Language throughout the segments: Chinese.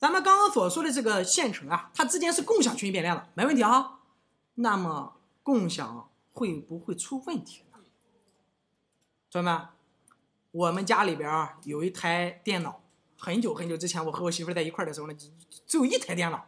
咱们刚刚所说的这个线程啊，它之间是共享全局变量的，没问题啊。那么共享会不会出问题呢？同学们，我们家里边啊有一台电脑，很久很久之前我和我媳妇在一块儿的时候呢，只只有一台电脑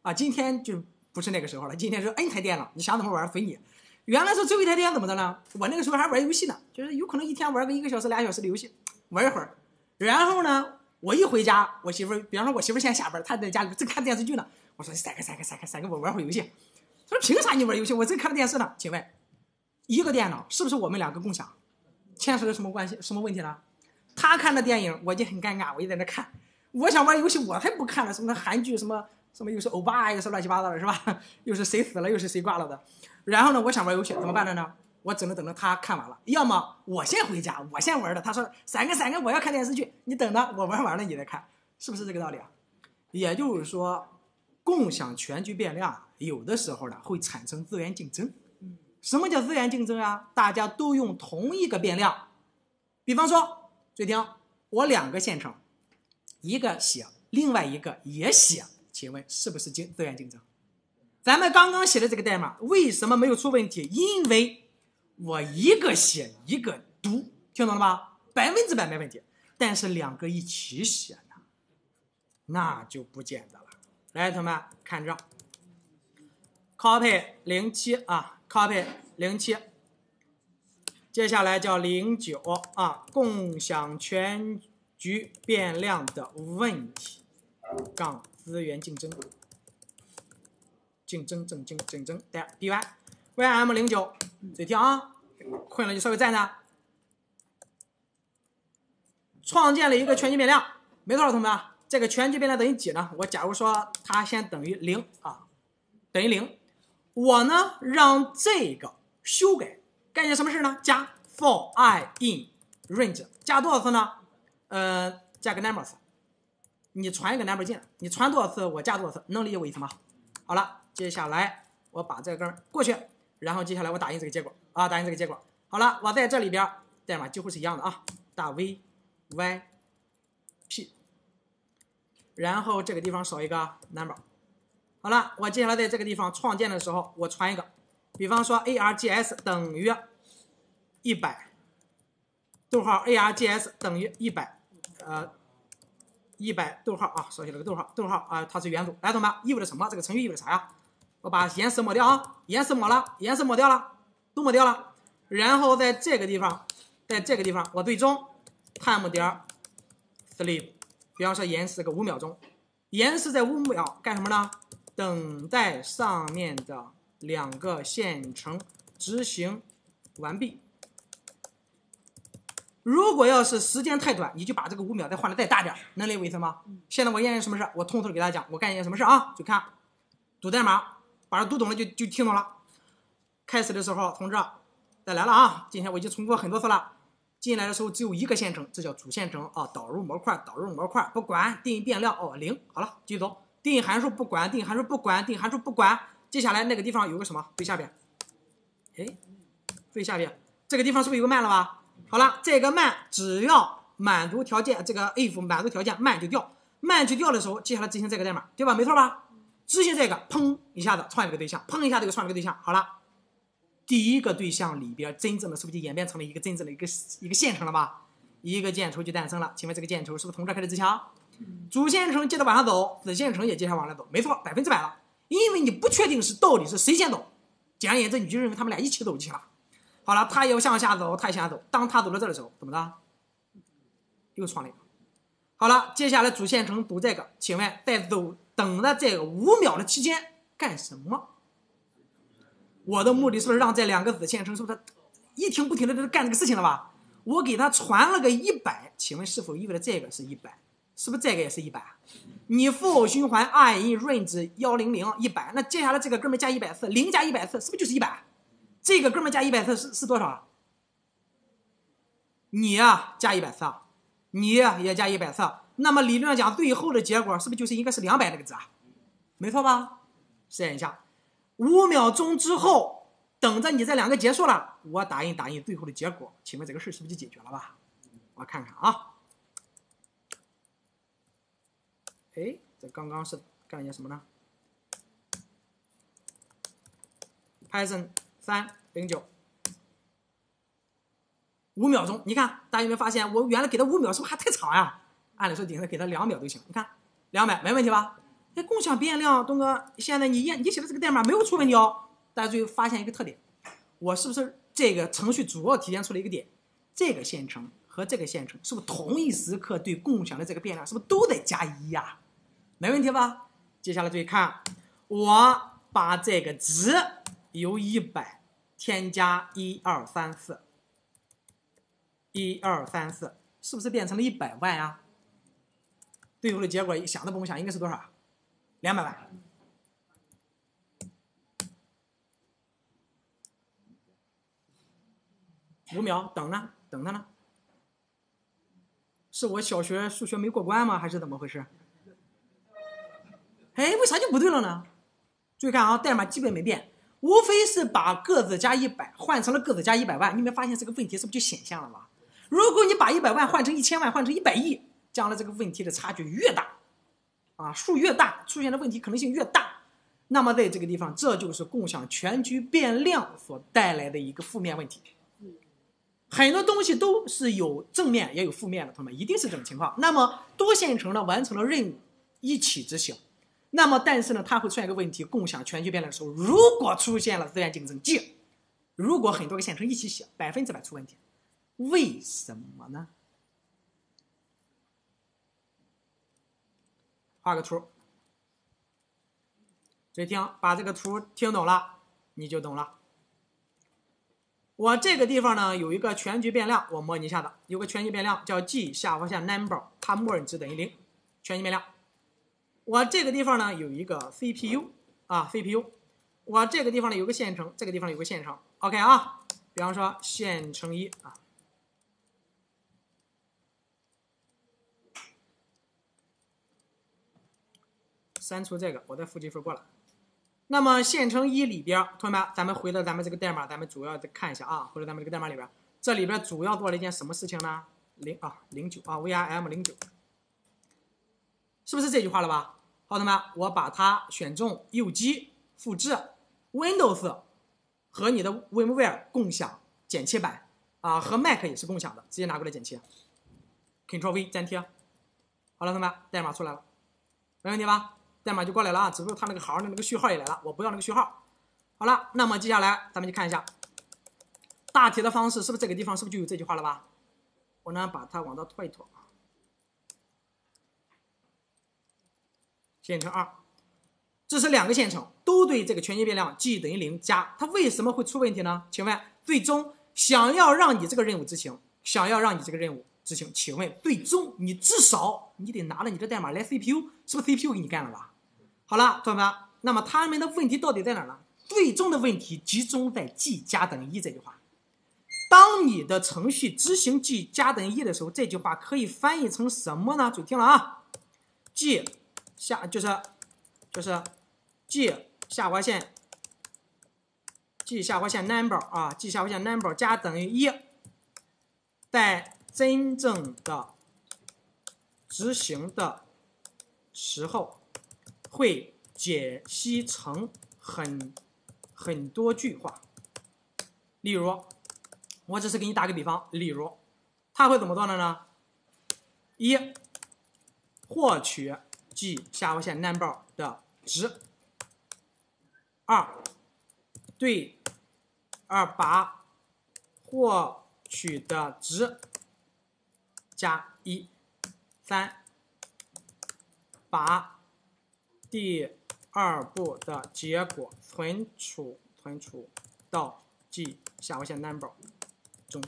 啊。今天就不是那个时候了，今天是 N 台电脑，你想怎么玩随你。原来是只有一台电脑怎么的呢？我那个时候还玩游戏呢，就是有可能一天玩个一个小时、俩小时的游戏，玩一会儿。然后呢，我一回家，我媳妇儿，比方说我媳妇儿现在下班，她在家里正看电视剧呢。我说闪开闪开闪开闪开，我玩会儿游戏。她说凭啥你玩游戏？我正看着电视呢。请问，一个电脑是不是我们两个共享？牵扯到什么关系？什么问题呢？她看的电影，我就很尴尬，我就在那看。我想玩游戏，我才不看了。什么韩剧，什么什么又是欧巴，又是乱七八糟的，是吧？又是谁死了，又是谁挂了的。然后呢，我想玩游戏，怎么办的呢？我只能等着他看完了，要么我先回家，我先玩的。他说：“闪个闪个，我要看电视剧，你等着，我玩完了你再看，是不是这个道理啊？”也就是说，共享全局变量有的时候呢会产生资源竞争。什么叫资源竞争啊？大家都用同一个变量，比方说，注意听，我两个线程，一个写，另外一个也写，请问是不是竞资源竞争？咱们刚刚写的这个代码为什么没有出问题？因为我一个写一个读，听懂了吧？百分之百没问题。但是两个一起写呢，那就不见得了。来，同学们看这，copy 零七啊，copy 零七，接下来叫零九啊，共享全局变量的问题，杠资源竞争，竞争正竞竞争的 b y。Ym 零九，嘴听啊，困了就稍微站着。创建了一个全局变量，没错，同学们，这个全局变量等于几呢？我假如说它先等于零啊，等于零，我呢让这个修改，干件什么事呢？加 for i in range，加多少次呢？呃，加个 numbers，你传一个 number 进来，你传多少次我加多少次，能理解我意思吗？好了，接下来我把这根过去。然后接下来我打印这个结果啊，打印这个结果。好了，我在这里边代码几乎是一样的啊，打 v y p，然后这个地方少一个 number。好了，我接下来在这个地方创建的时候，我传一个，比方说 args 等于一百，逗号 args 等于一百，呃，一百逗号啊，少写了个逗号，逗号啊，它是元组。来，同学们，意味着什么？这个程序意味着啥呀？我把颜色抹掉啊，颜色抹了，颜色抹掉了，都抹掉了。然后在这个地方，在这个地方，我最终 time 点 sleep，比方说延时个五秒钟，延时在五秒干什么呢？等待上面的两个线程执行完毕。如果要是时间太短，你就把这个五秒再换的再大点，能理解我意思吗？现在我验什么事？我通透的给大家讲，我干一件什么事啊？就看读代码。把它读懂了就就听懂了。开始的时候，同志再来了啊！今天我已经重复很多次了。进来的时候只有一个线程，这叫主线程啊。导入模块，导入模块，不管定义变量哦，零。好了，继续走。定义函数不管，定义函数不管，定义函数不管。接下来那个地方有个什么？最下边，哎，最下边这个地方是不是有个慢了吧？好了，这个慢只要满足条件，这个 if 满足条件，慢就掉。慢就掉的时候，接下来执行这个代码，对吧？没错吧？执行这个，砰一下子创一个对象，砰一下这个创了个对象。好了，第一个对象里边真正的是不是就演变成了一个真正的一个一个线程了吧？一个箭头就诞生了。请问这个箭头是不是从这开始执行？主线程接着往上走，子线程也接着往上走。没错，百分之百了。因为你不确定是到底是谁先走，简而言之，你就认为他们俩一起走就行了。好了，他要向下走，他也向下走。当他走到这的时候，怎么着？又创了一个。好了，接下来主线程读这个，请问在走。等的这个五秒的期间干什么？我的目的是不是让这两个子线程是不是一停不停的在干这个事情了吧？我给他传了个一百，请问是否意味着这个是一百？是不是这个也是一百？你 for 循环 i in range 幺零零一百，那接下来这个哥们加一百次，零加一百次，是不是就是一百？这个哥们加一百次是是多少？你呀加一百次，你也加一百次。那么理论上讲，最后的结果是不是就是应该是两百那个字啊？没错吧？试验一下，五秒钟之后，等着你这两个结束了，我打印打印最后的结果，请问这个事是不是就解决了吧？我看看啊，哎，这刚刚是干了些什么呢？Python 三零九，五秒钟。你看，大家有没有发现，我原来给的五秒，是不是还太长呀？按理说顶多给他两秒都行。你看，两百没问题吧？那，共享变量，东哥，现在你验你写的这个代码没有出问题哦。大家注意发现一个特点，我是不是这个程序主要体现出了一个点？这个线程和这个线程是不是同一时刻对共享的这个变量是不是都得加一呀？没问题吧？接下来注意看，我把这个值由一百添加一二三四，一二三四，是不是变成了一百万呀？最后的结果想都不用想，应该是多少？两百万。五秒等呢，等他呢。是我小学数学没过关吗？还是怎么回事？哎，为啥就不对了呢？注意看啊，代码基本没变，无非是把个子加一百换成了个子加一百万。你没发现这个问题是不是就显现了吗？如果你把一百万换成一千万，换成一百亿，将来这个问题的差距越大，啊，数越大，出现的问题可能性越大，那么在这个地方，这就是共享全局变量所带来的一个负面问题。很多东西都是有正面也有负面的，同学们一定是这种情况。那么多线程呢完成了任务一起执行，那么但是呢它会出现一个问题：共享全局变量的时候，如果出现了资源竞争，即如果很多个线程一起写，百分之百出问题。为什么呢？画个图，注意听，把这个图听懂了，你就懂了。我这个地方呢有一个全局变量，我模拟一下的，有个全局变量叫 g 下划线 number，它默认值等于零，全局变量。我这个地方呢有一个 CPU 啊 CPU，我这个地方呢有个线程，这个地方有个线程，OK 啊，比方说线程一啊，删除这个，我再复制一份过来。那么线程一里边，同学们，咱们回到咱们这个代码，咱们主要的看一下啊，回到咱们这个代码里边，这里边主要做了一件什么事情呢？零啊零九啊 VRM 零九，是不是这句话了吧？好，同学们，我把它选中，右击复制，Windows 和你的 VMware 共享剪切板啊，和 Mac 也是共享的，直接拿过来剪切，Ctrl V 粘贴，好了，同学们，代码出来了，没问题吧？代码就过来了啊，只不过它那个行的那个序号也来了，我不要那个序号。好了，那么接下来咱们就看一下大体的方式，是不是这个地方是不是就有这句话了吧？我呢把它往这拖一拖啊。线程二，这是两个线程，都对这个全局变量 g 等于零加，它为什么会出问题呢？请问最终想要让你这个任务执行，想要让你这个任务。执行，请问最终你至少你得拿了你的代码来 CPU，是不是 CPU 给你干了吧？好了，同学们，那么他们的问题到底在哪呢？最终的问题集中在 g 加等于一这句话。当你的程序执行 g 加等于一的时候，这句话可以翻译成什么呢？注意听了啊，g 下就是就是 g 下划线 g 下划线 number 啊，g 下划线 number 加等于一，在真正的执行的时候，会解析成很很多句话。例如，我只是给你打个比方，例如，他会怎么做的呢？一，获取 g 下划线 number 的值。二，对，二把获取的值。加一，三，把第二步的结果存储存储到 g 下划线 number 中。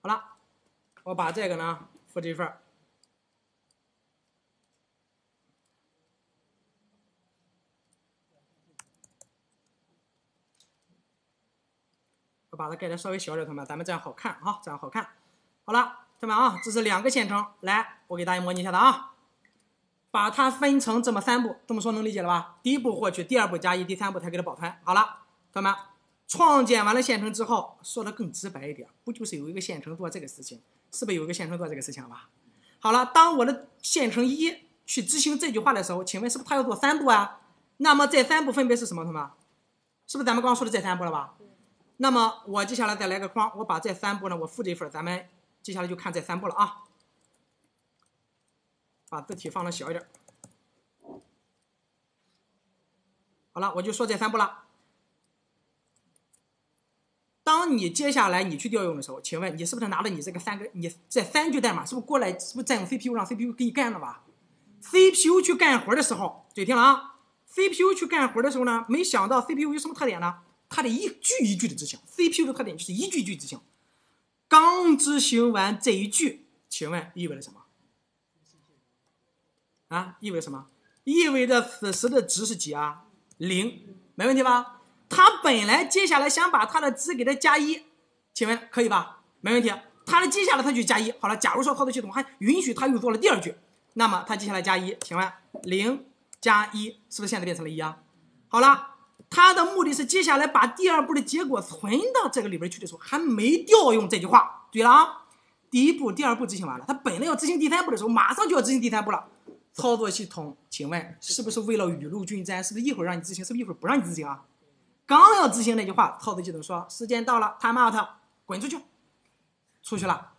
好了，我把这个呢复制一份。把它盖的稍微小点，同学们，咱们这样好看啊，这样好看。好了，同学们啊，这是两个线程，来，我给大家模拟一下子啊。把它分成这么三步，这么说能理解了吧？第一步获取，第二步加一，第三步才给它保存。好了，同学们，创建完了线程之后，说的更直白一点，不就是有一个线程做这个事情，是不是有一个线程做这个事情了吧？好了，当我的线程一去执行这句话的时候，请问是不是它要做三步啊？那么这三步分别是什么？同学们，是不是咱们刚刚说的这三步了吧？那么我接下来再来个框，我把这三步呢，我复制一份，咱们接下来就看这三步了啊。把字体放的小一点。好了，我就说这三步了。当你接下来你去调用的时候，请问你是不是拿着你这个三个，你这三句代码是不是过来，是不是占用 CPU 让 CPU 给你干了吧？CPU 去干活的时候，注意听了啊！CPU 去干活的时候呢，没想到 CPU 有什么特点呢？它得一句一句的执行。CPU 的特点就是一句一句执行。刚执行完这一句，请问意味着什么？啊，意味着什么？意味着此时的值是几啊？零，没问题吧？他本来接下来想把他的值给它加一，请问可以吧？没问题。他的接下来他就加一。好了，假如说操作系统还允许他又做了第二句，那么他接下来加一，请问零加一是不是现在变成了一啊？好了。他的目的是接下来把第二步的结果存到这个里边去的时候，还没调用这句话。对了啊，第一步、第二步执行完了，他本来要执行第三步的时候，马上就要执行第三步了。操作系统，请问是不是为了雨露均沾？是不是一会儿让你执行，是不是一会儿不让你执行啊？刚要执行那句话，操作系统说时间到了，time out，滚出去，出去了。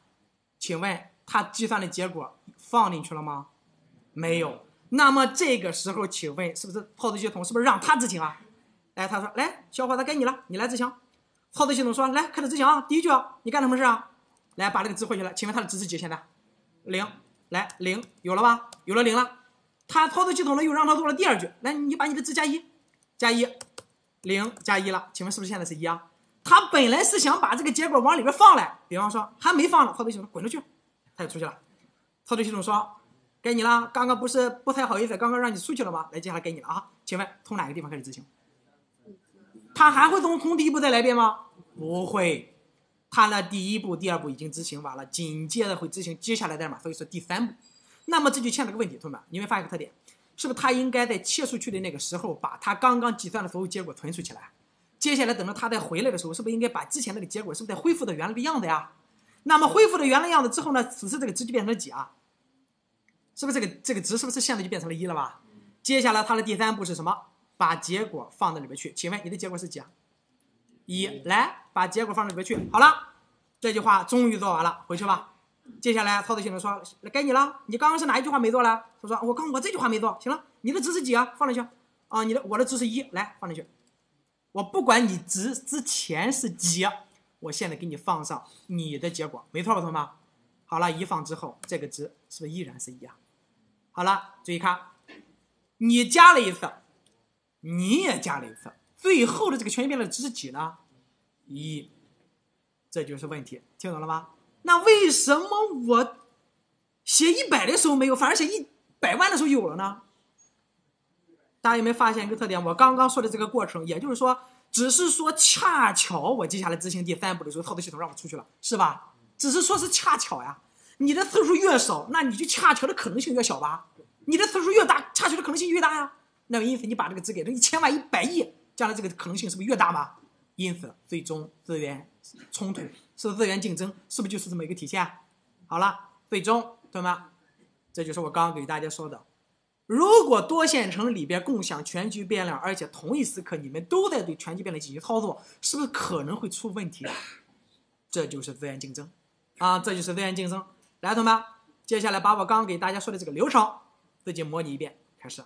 请问他计算的结果放进去了吗？没有。那么这个时候，请问是不是操作系统是不是让他执行啊？哎，他说：“来，小伙子，该你了，你来执行。”操作系统说：“来，开始执行啊！第一句啊，你干什么事啊？来，把这个值回去了。请问他的值是几？现在零。来，零有了吧？有了零了。他操作系统呢又让他做了第二句，来，你把你的值加一，加一，零加一了。请问是不是现在是一啊？他本来是想把这个结果往里边放来，比方说还没放呢，操作系统滚出去，他就出去了。操作系统说：该你了。刚刚不是不太好意思，刚刚让你出去了吗？来，接下来该你了啊！请问从哪个地方开始执行？”他还会从从第一步再来一遍吗？不会，他的第一步、第二步已经执行完了，紧接着会执行接下来代码，所以说第三步。那么这就欠了个问题，同学们，你们发现一个特点，是不是他应该在切出去的那个时候，把他刚刚计算的所有结果存储起来？接下来等到他再回来的时候，是不是应该把之前那个结果，是不是再恢复到原来的样子呀？那么恢复到原来样子之后呢，此时这个值就变成了几啊？是不是这个这个值是不是现在就变成了一了吧？接下来他的第三步是什么？把结果放到里边去，请问你的结果是几啊？一，来把结果放到里边去。好了，这句话终于做完了，回去吧。接下来操作系统说该你了，你刚刚是哪一句话没做了？他说我刚我这句话没做，行了，你的值是几啊？放进去。啊，你的我的值是一，来放进去。我不管你值之前是几，我现在给你放上你的结果，没错吧，同学们？好了，一放之后，这个值是不是依然是一啊？好了，注意看，你加了一次。你也加了一次，最后的这个权益变量值是几呢？一，这就是问题，听懂了吗？那为什么我写一百的时候没有，反而写一百万的时候有了呢？大家有没有发现一个特点？我刚刚说的这个过程，也就是说，只是说恰巧我接下来执行第三步的时候，操作系统让我出去了，是吧？只是说是恰巧呀。你的次数越少，那你就恰巧的可能性越小吧？你的次数越大，恰巧的可能性越大呀。那么因此，你把这个值给了一千万、一百亿，将来这个可能性是不是越大嘛？因此，最终资源冲突是资源竞争，是不是就是这么一个体现？好了，最终同学们，这就是我刚刚给大家说的：如果多线程里边共享全局变量，而且同一时刻你们都在对全局变量进行操作，是不是可能会出问题？这就是资源竞争啊！这就是资源竞争。来，同学们，接下来把我刚刚给大家说的这个流程自己模拟一遍，开始。